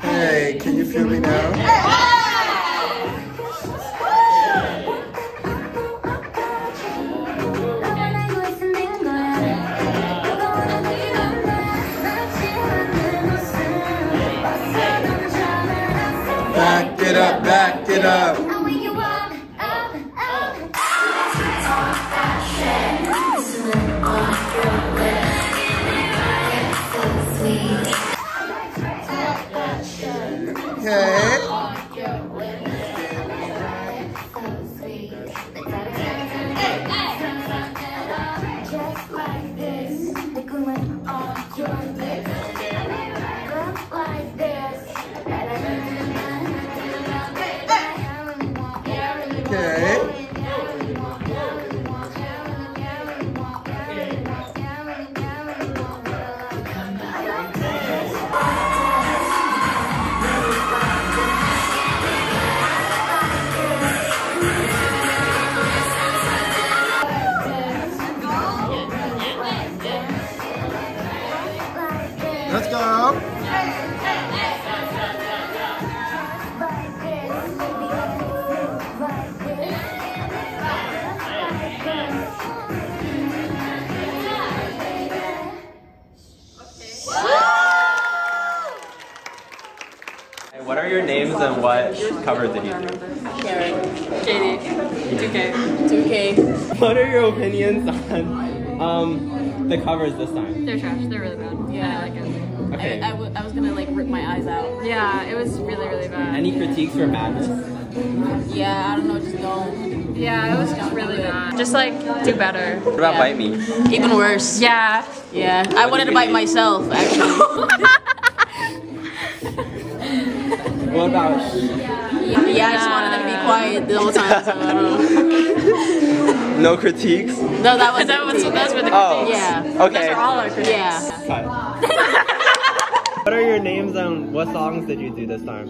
Hey, can you feel me now? Back it up, back it up. What are your names and what covers did you do? Katie. 2K. 2K. What are your opinions on um, the covers this time? They're trash. They're really bad. Yeah. I like it. Okay. I, I, w- I was gonna like rip my eyes out. Yeah, it was really, really bad. Any critiques for Madness? Yeah, I don't know, just don't. Yeah, it was just really bad. Just like do better. What about Yeah. Bite Me? Even worse. Yeah. Yeah. I wanted to bite myself, actually. What about yeah, I just wanted them to be quiet the whole time. So I don't no critiques? No, that was That was that's where the oh, critiques. Oh. Yeah. Okay. Those are all our critiques. Yeah. Cut. what are your names and what songs did you do this time?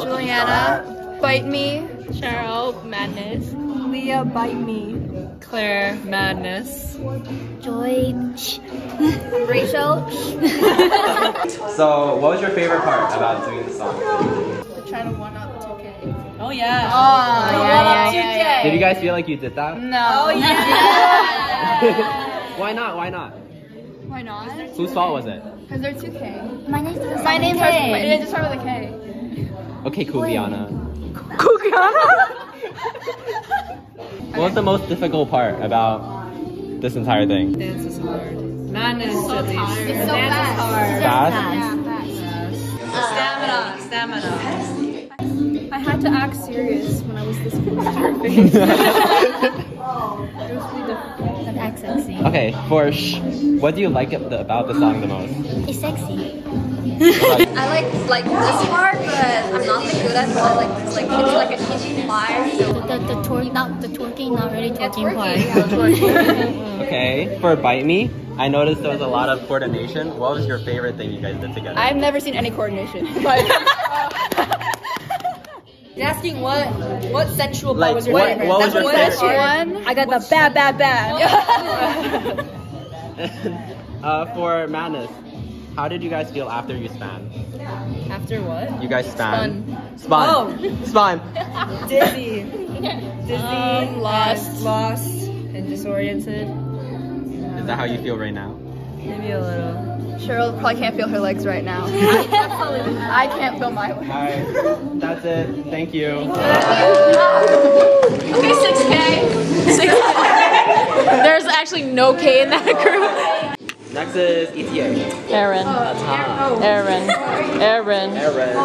Juliana, Bite Me. Cheryl, Madness. Leah, Bite Me. Claire, Madness. Joy, Rachel, So, what was your favorite part about doing the song? Trying to one up 2K. Oh, yeah. Oh, oh yeah, yeah, yeah, Did you guys feel like you did that? No. Oh, yeah. Why not? Why not? Why not? Whose fault was it? Because they're 2K. my name's My name starts with, it just starts with a K. Okay, Kubiana. Kukiana? What was the most difficult part about this entire thing? Dance is hard. Madness, so at. It's so Dance is hard. Fast? Yeah, fast. stamina. I had to act serious when I was this close to her face. really act sexy. Okay, for what do you like about the song the most? It's sexy. I like like this part, but I'm not that good at it. I like it's like it's like a easy vibe. So The the twerk, not the twerking, not really twerking part. Okay, for Bite Me, I noticed there was a lot of coordination. What was your favorite thing you guys did together? I've never seen any coordination. You're asking what what sensual Like, part was your what- favorite? what was That's your what favorite that's part? your- I got the bad, bad, bad. uh, for Madness, how did you guys feel after you span? After what? You guys span? Oh. Spun. Spun. Dizzy. Dizzy, Um, lost. lost, and disoriented. Is that how you feel right now? Maybe a little. Cheryl probably can't feel her legs right now. I can't feel my legs. Alright, that's it. Thank you. Okay, 6K. 6K. There's actually no K in that group. Next is E ETA. Aaron. Aaron. Aaron. Aaron.